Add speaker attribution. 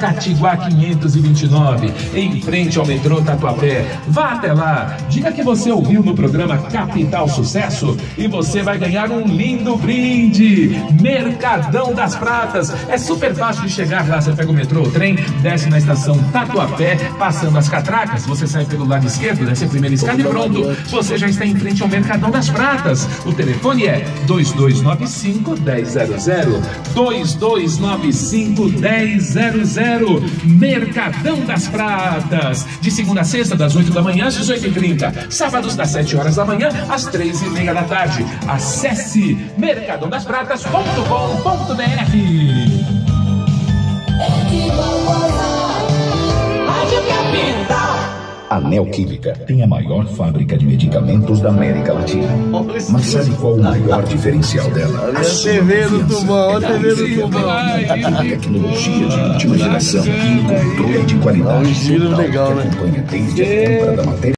Speaker 1: Catiguá 529, em frente ao metrô Tatuapé. Vá até lá, diga que você ouviu no programa Capital Sucesso e você vai ganhar um lindo brinde. Mercadão das Pratas. É super fácil de chegar lá. Você pega o metrô, o trem, desce na estação Tatuapé, passando as catracas. Você sai pelo lado esquerdo, desce a primeira escada e pronto. Você já está em frente ao Mercadão das Pratas. O telefone é 2295 1000. 2295 1000. Mercadão das Pratas. De segunda a sexta, das 8 da manhã às 18h30. Sábados, das 7 horas da manhã às 3 e meia da tarde. Acesse mercadãodaspratas.com.br.
Speaker 2: A Neoquímica tem a maior fábrica de medicamentos da América Latina. Mas sabe qual o maior diferencial dela?
Speaker 3: A TV do Tubão, a TV do Tubão.
Speaker 2: Tecnologia de última geração e controle de qualidade total
Speaker 3: legal,
Speaker 2: que
Speaker 3: né?
Speaker 2: acompanha desde a compra da matéria